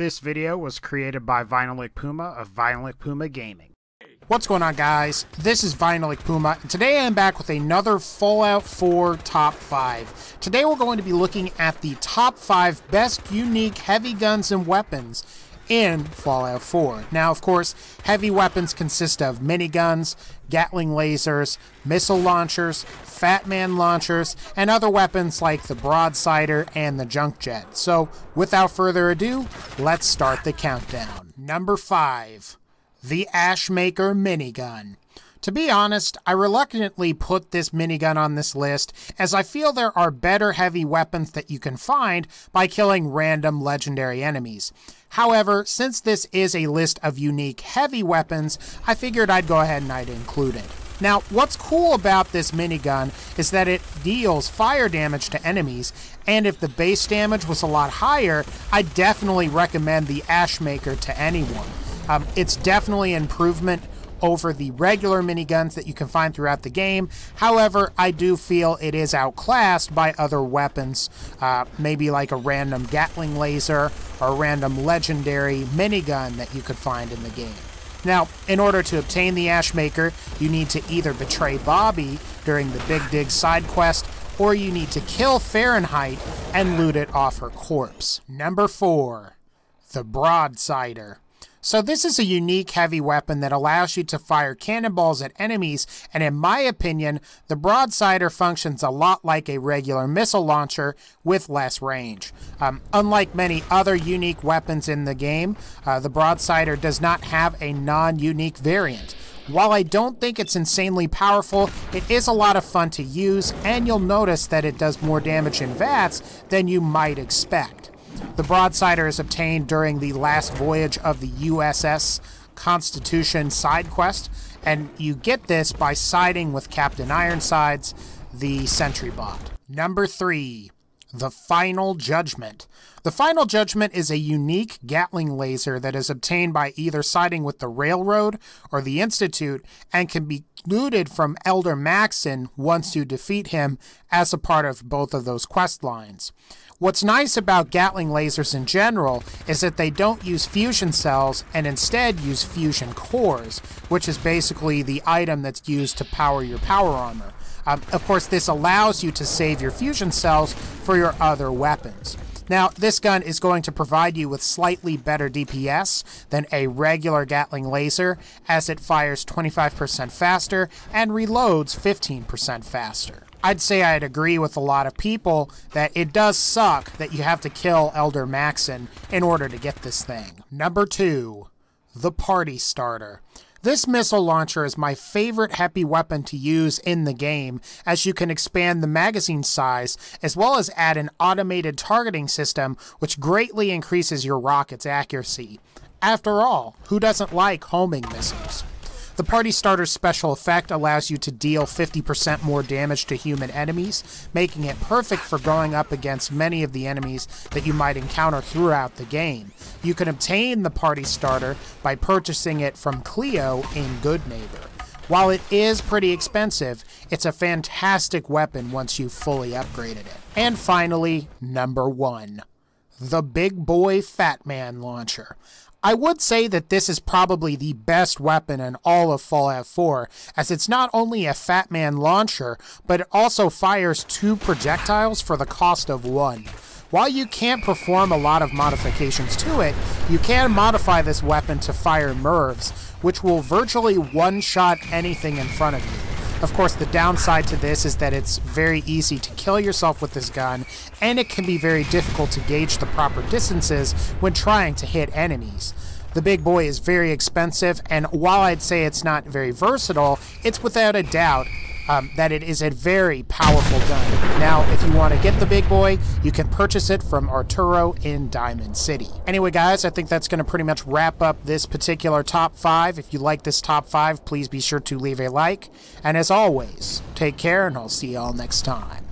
This video was created by Vinylic Puma of Vinylic Puma Gaming. What's going on, guys? This is Vinylic Puma, and today I'm back with another Fallout 4 Top 5. Today we're going to be looking at the top 5 best unique heavy guns and weapons in Fallout 4. Now, of course, heavy weapons consist of miniguns, Gatling lasers, missile launchers, Fat Man launchers, and other weapons like the Broadsider and the Junk Jet. So, without further ado, let's start the countdown. Number 5. The Ashmaker Minigun. To be honest, I reluctantly put this minigun on this list as I feel there are better heavy weapons that you can find by killing random legendary enemies. However, since this is a list of unique heavy weapons, I figured I'd go ahead and I'd include it. Now, what's cool about this minigun is that it deals fire damage to enemies, and if the base damage was a lot higher, I definitely recommend the Ashmaker to anyone. Um, it's definitely an improvement over the regular miniguns that you can find throughout the game. However, I do feel it is outclassed by other weapons, uh, maybe like a random Gatling laser or a random legendary minigun that you could find in the game. Now, in order to obtain the Ashmaker, you need to either betray Bobby during the Big Dig side quest, or you need to kill Fahrenheit and loot it off her corpse. Number 4. The Broadsider. So this is a unique heavy weapon that allows you to fire cannonballs at enemies, and in my opinion, the Broadsider functions a lot like a regular missile launcher with less range. Um, unlike many other unique weapons in the game, uh, the Broadsider does not have a non-unique variant. While I don't think it's insanely powerful, it is a lot of fun to use, and you'll notice that it does more damage in VATS than you might expect. The Broadsider is obtained during the last voyage of the USS Constitution side quest, and you get this by siding with Captain Ironsides, the sentry bot. Number 3. The Final Judgment. The Final Judgment is a unique Gatling laser that is obtained by either siding with the Railroad or the Institute and can be looted from Elder Maxson once you defeat him as a part of both of those quest lines. What's nice about Gatling lasers in general is that they don't use fusion cells and instead use fusion cores, which is basically the item that's used to power your power armor. Um, of course, this allows you to save your fusion cells for your other weapons. Now, this gun is going to provide you with slightly better DPS than a regular Gatling laser, as it fires 25% faster and reloads 15% faster. I'd say I'd agree with a lot of people that it does suck that you have to kill Elder Maxson in order to get this thing. Number two, the Party Starter. This missile launcher is my favorite heavy weapon to use in the game, as you can expand the magazine size, as well as add an automated targeting system, which greatly increases your rocket's accuracy. After all, who doesn't like homing missiles? The Party Starter's special effect allows you to deal 50% more damage to human enemies, making it perfect for going up against many of the enemies that you might encounter throughout the game. You can obtain the Party Starter by purchasing it from Cleo in Goodneighbor. While it is pretty expensive, it's a fantastic weapon once you've fully upgraded it. And finally, number one, the Big Boy Fat Man Launcher. I would say that this is probably the best weapon in all of Fallout 4, as it's not only a Fat Man launcher, but it also fires two projectiles for the cost of one. While you can't perform a lot of modifications to it, you can modify this weapon to fire MIRVs, which will virtually one-shot anything in front of you. Of course, the downside to this is that it's very easy to kill yourself with this gun, and it can be very difficult to gauge the proper distances when trying to hit enemies. The big boy is very expensive, and while I'd say it's not very versatile, it's without a doubt um, that it is a very powerful gun. Now, if you want to get the big boy, you can purchase it from Arturo in Diamond City. Anyway, guys, I think that's going to pretty much wrap up this particular top five. If you like this top five, please be sure to leave a like. And as always, take care, and I'll see y'all next time.